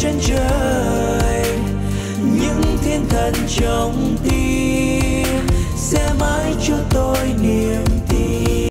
trên trời. Những thiên thần trong tim